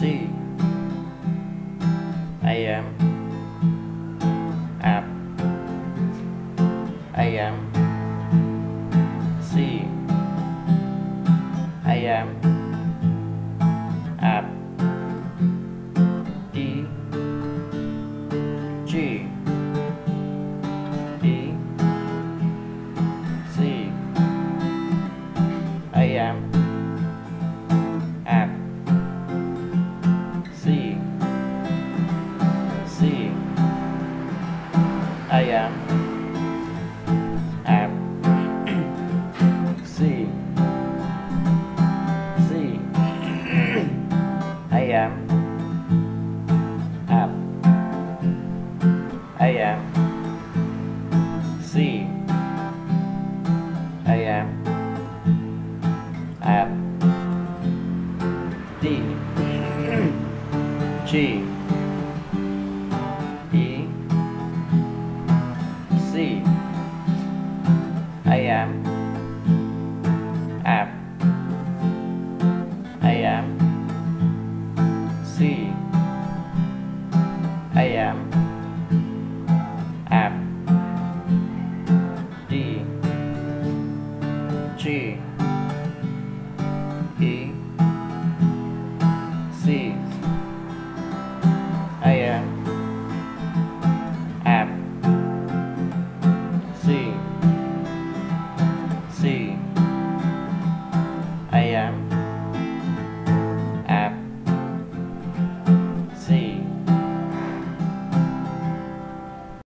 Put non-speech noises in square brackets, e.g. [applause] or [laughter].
C AM app AM C AM AM app C C AM app AM C AM app D. [clears throat] G ab am. C. I am. Ab d. G. E. C.